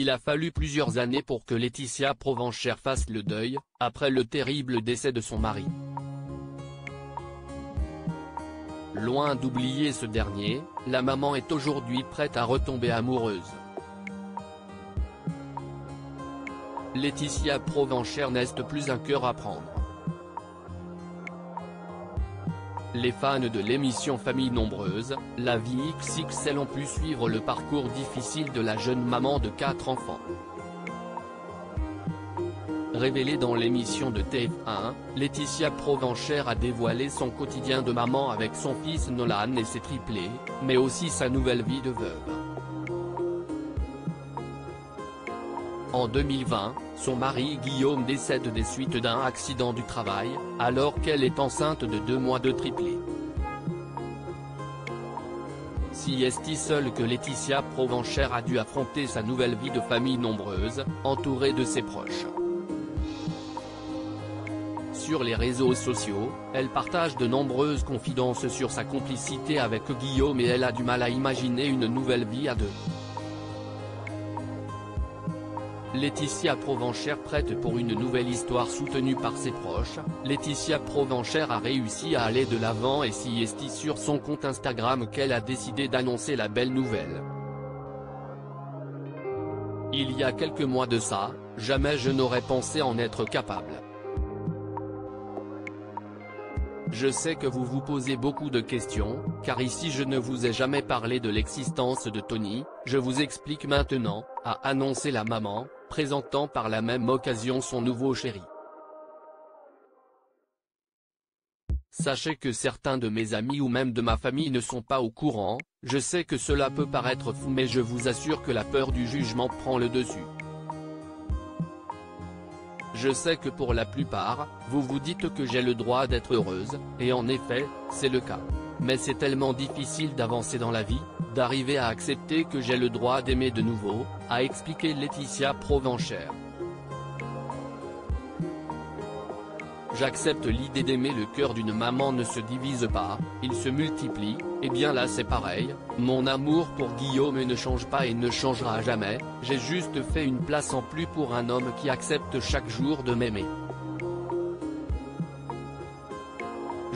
Il a fallu plusieurs années pour que Laetitia Provencher fasse le deuil, après le terrible décès de son mari. Loin d'oublier ce dernier, la maman est aujourd'hui prête à retomber amoureuse. Laetitia Provencher n'est plus un cœur à prendre. Les fans de l'émission Famille Nombreuse, la vie XXL ont pu suivre le parcours difficile de la jeune maman de quatre enfants. Révélée dans l'émission de TF1, Laetitia Provencher a dévoilé son quotidien de maman avec son fils Nolan et ses triplés, mais aussi sa nouvelle vie de veuve. En 2020, son mari Guillaume décède des suites d'un accident du travail, alors qu'elle est enceinte de deux mois de triplé. Si est seule que Laetitia Provencher a dû affronter sa nouvelle vie de famille nombreuse, entourée de ses proches. Sur les réseaux sociaux, elle partage de nombreuses confidences sur sa complicité avec Guillaume et elle a du mal à imaginer une nouvelle vie à deux. Laetitia Provencher prête pour une nouvelle histoire soutenue par ses proches, Laetitia Provencher a réussi à aller de l'avant et si est sur son compte Instagram qu'elle a décidé d'annoncer la belle nouvelle. Il y a quelques mois de ça, jamais je n'aurais pensé en être capable. Je sais que vous vous posez beaucoup de questions, car ici je ne vous ai jamais parlé de l'existence de Tony, je vous explique maintenant, a annoncé la maman, présentant par la même occasion son nouveau chéri. Sachez que certains de mes amis ou même de ma famille ne sont pas au courant, je sais que cela peut paraître fou mais je vous assure que la peur du jugement prend le dessus. Je sais que pour la plupart, vous vous dites que j'ai le droit d'être heureuse, et en effet, c'est le cas. Mais c'est tellement difficile d'avancer dans la vie, d'arriver à accepter que j'ai le droit d'aimer de nouveau, a expliqué Laetitia Provencher. J'accepte l'idée d'aimer le cœur d'une maman ne se divise pas, il se multiplie, et bien là c'est pareil, mon amour pour Guillaume ne change pas et ne changera jamais, j'ai juste fait une place en plus pour un homme qui accepte chaque jour de m'aimer.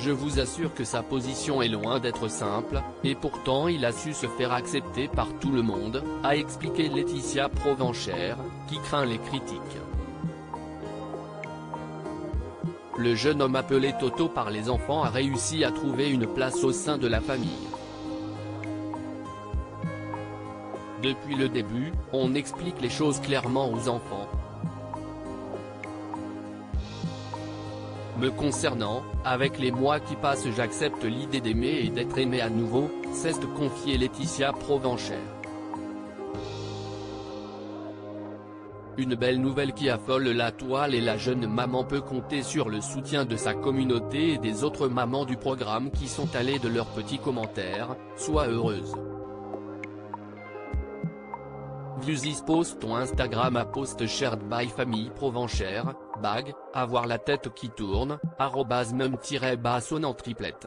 Je vous assure que sa position est loin d'être simple, et pourtant il a su se faire accepter par tout le monde, a expliqué Laetitia Provencher, qui craint les critiques. Le jeune homme appelé Toto par les enfants a réussi à trouver une place au sein de la famille. Depuis le début, on explique les choses clairement aux enfants. Me concernant, avec les mois qui passent j'accepte l'idée d'aimer et d'être aimé à nouveau, cesse de confier Laetitia Provencher. Une belle nouvelle qui affole la toile et la jeune maman peut compter sur le soutien de sa communauté et des autres mamans du programme qui sont allées de leurs petits commentaires, sois heureuse. Vusis post ton Instagram à post shared by famille Provencher, bag, avoir la tête qui tourne, arrobase même-bas en triplette.